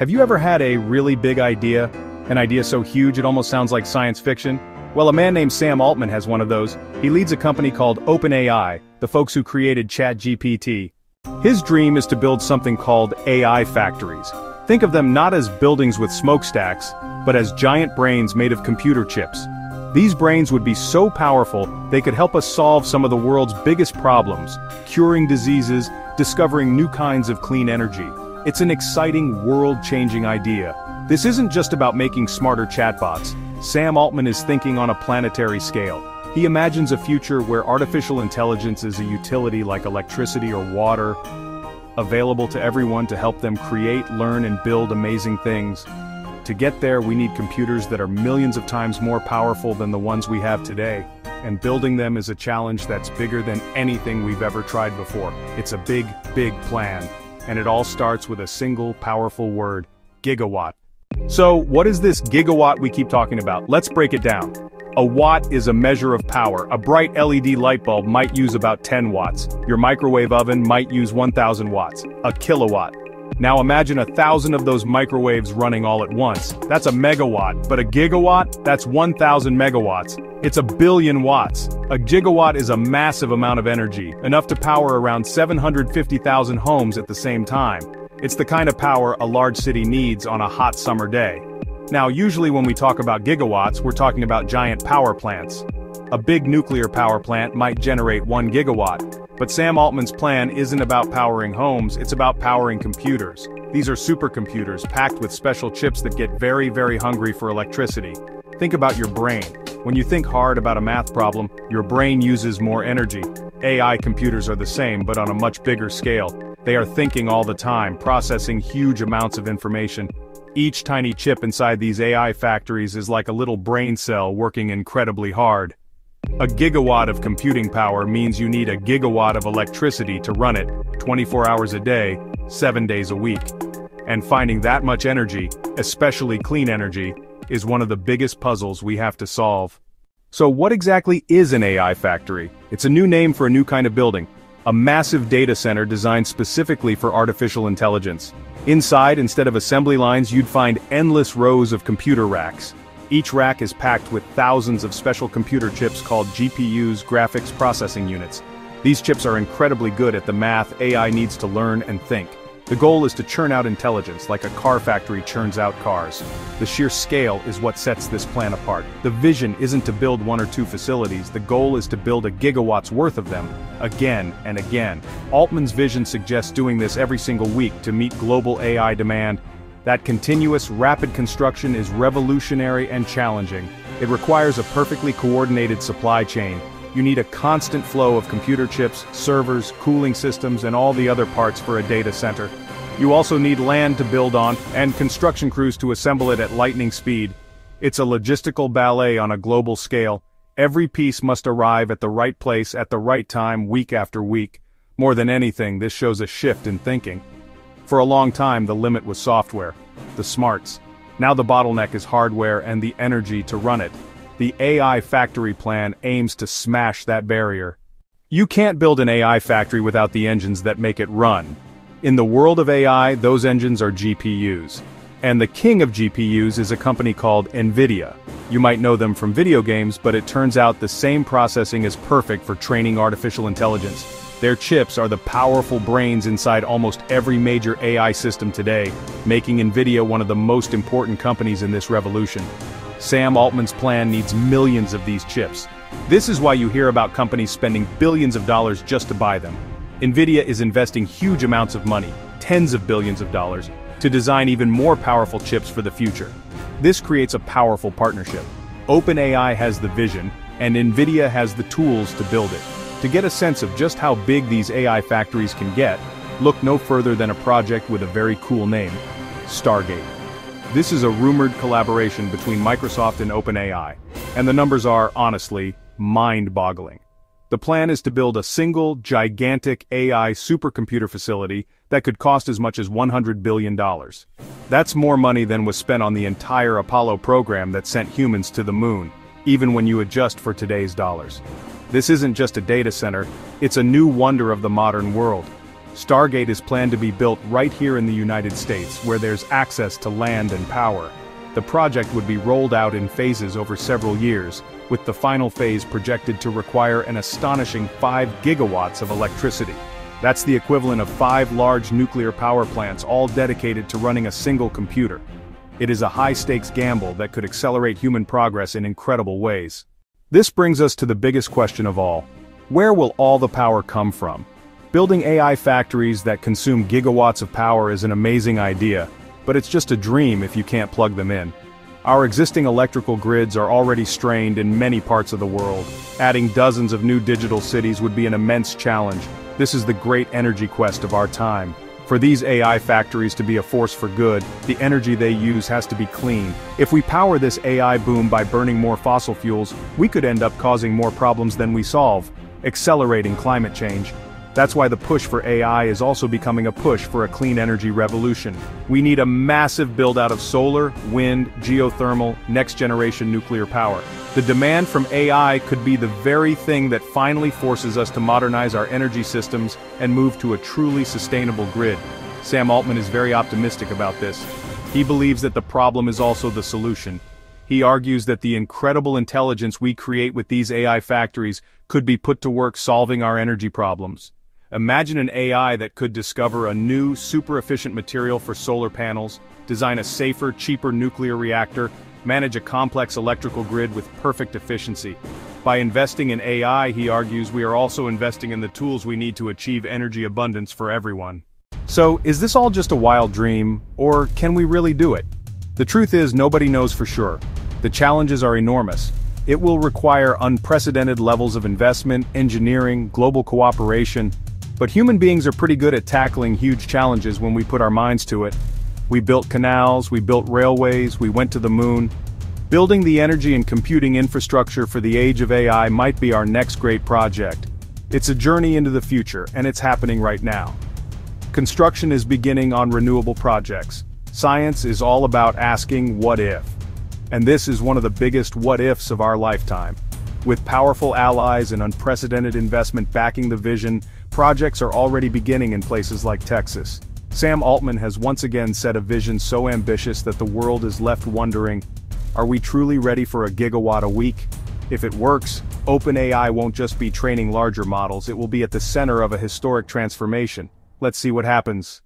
Have you ever had a really big idea? An idea so huge it almost sounds like science fiction? Well, a man named Sam Altman has one of those. He leads a company called OpenAI, the folks who created ChatGPT. His dream is to build something called AI factories. Think of them not as buildings with smokestacks, but as giant brains made of computer chips. These brains would be so powerful, they could help us solve some of the world's biggest problems, curing diseases, discovering new kinds of clean energy. It's an exciting, world-changing idea. This isn't just about making smarter chatbots. Sam Altman is thinking on a planetary scale. He imagines a future where artificial intelligence is a utility like electricity or water, available to everyone to help them create, learn and build amazing things. To get there we need computers that are millions of times more powerful than the ones we have today. And building them is a challenge that's bigger than anything we've ever tried before. It's a big, big plan. And it all starts with a single powerful word, gigawatt. So, what is this gigawatt we keep talking about? Let's break it down. A watt is a measure of power. A bright LED light bulb might use about 10 watts. Your microwave oven might use 1000 watts. A kilowatt. Now imagine a thousand of those microwaves running all at once. That's a megawatt, but a gigawatt? That's 1000 megawatts. It's a billion watts. A gigawatt is a massive amount of energy, enough to power around 750,000 homes at the same time. It's the kind of power a large city needs on a hot summer day. Now usually when we talk about gigawatts we're talking about giant power plants. A big nuclear power plant might generate 1 gigawatt, but Sam Altman's plan isn't about powering homes, it's about powering computers. These are supercomputers packed with special chips that get very very hungry for electricity. Think about your brain. When you think hard about a math problem, your brain uses more energy. AI computers are the same but on a much bigger scale. They are thinking all the time, processing huge amounts of information. Each tiny chip inside these AI factories is like a little brain cell working incredibly hard. A gigawatt of computing power means you need a gigawatt of electricity to run it, 24 hours a day, 7 days a week. And finding that much energy, especially clean energy, is one of the biggest puzzles we have to solve. So what exactly is an AI factory? It's a new name for a new kind of building, a massive data center designed specifically for artificial intelligence. Inside, instead of assembly lines you'd find endless rows of computer racks. Each rack is packed with thousands of special computer chips called GPUs graphics processing units. These chips are incredibly good at the math AI needs to learn and think. The goal is to churn out intelligence like a car factory churns out cars. The sheer scale is what sets this plan apart. The vision isn't to build one or two facilities, the goal is to build a gigawatt's worth of them, again and again. Altman's vision suggests doing this every single week to meet global AI demand. That continuous, rapid construction is revolutionary and challenging. It requires a perfectly coordinated supply chain, you need a constant flow of computer chips, servers, cooling systems and all the other parts for a data center. You also need land to build on, and construction crews to assemble it at lightning speed. It's a logistical ballet on a global scale. Every piece must arrive at the right place at the right time week after week. More than anything, this shows a shift in thinking. For a long time the limit was software, the smarts. Now the bottleneck is hardware and the energy to run it. The AI factory plan aims to smash that barrier. You can't build an AI factory without the engines that make it run. In the world of AI, those engines are GPUs. And the king of GPUs is a company called NVIDIA. You might know them from video games, but it turns out the same processing is perfect for training artificial intelligence. Their chips are the powerful brains inside almost every major AI system today, making NVIDIA one of the most important companies in this revolution. Sam Altman's plan needs millions of these chips. This is why you hear about companies spending billions of dollars just to buy them. Nvidia is investing huge amounts of money, tens of billions of dollars, to design even more powerful chips for the future. This creates a powerful partnership. OpenAI has the vision, and Nvidia has the tools to build it. To get a sense of just how big these AI factories can get, look no further than a project with a very cool name, Stargate. This is a rumored collaboration between Microsoft and OpenAI, and the numbers are, honestly, mind-boggling. The plan is to build a single, gigantic AI supercomputer facility that could cost as much as $100 billion. That's more money than was spent on the entire Apollo program that sent humans to the moon, even when you adjust for today's dollars. This isn't just a data center, it's a new wonder of the modern world. Stargate is planned to be built right here in the United States where there's access to land and power. The project would be rolled out in phases over several years, with the final phase projected to require an astonishing 5 gigawatts of electricity. That's the equivalent of five large nuclear power plants all dedicated to running a single computer. It is a high-stakes gamble that could accelerate human progress in incredible ways. This brings us to the biggest question of all. Where will all the power come from? Building AI factories that consume gigawatts of power is an amazing idea, but it's just a dream if you can't plug them in. Our existing electrical grids are already strained in many parts of the world. Adding dozens of new digital cities would be an immense challenge. This is the great energy quest of our time. For these AI factories to be a force for good, the energy they use has to be clean. If we power this AI boom by burning more fossil fuels, we could end up causing more problems than we solve, accelerating climate change. That's why the push for AI is also becoming a push for a clean energy revolution. We need a massive build-out of solar, wind, geothermal, next-generation nuclear power. The demand from AI could be the very thing that finally forces us to modernize our energy systems and move to a truly sustainable grid. Sam Altman is very optimistic about this. He believes that the problem is also the solution. He argues that the incredible intelligence we create with these AI factories could be put to work solving our energy problems. Imagine an AI that could discover a new, super-efficient material for solar panels, design a safer, cheaper nuclear reactor, manage a complex electrical grid with perfect efficiency. By investing in AI, he argues we are also investing in the tools we need to achieve energy abundance for everyone. So, is this all just a wild dream, or can we really do it? The truth is nobody knows for sure. The challenges are enormous. It will require unprecedented levels of investment, engineering, global cooperation, but human beings are pretty good at tackling huge challenges when we put our minds to it. We built canals, we built railways, we went to the moon. Building the energy and computing infrastructure for the age of AI might be our next great project. It's a journey into the future, and it's happening right now. Construction is beginning on renewable projects. Science is all about asking what if. And this is one of the biggest what ifs of our lifetime. With powerful allies and unprecedented investment backing the vision, projects are already beginning in places like Texas. Sam Altman has once again set a vision so ambitious that the world is left wondering, are we truly ready for a gigawatt a week? If it works, OpenAI won't just be training larger models, it will be at the center of a historic transformation. Let's see what happens.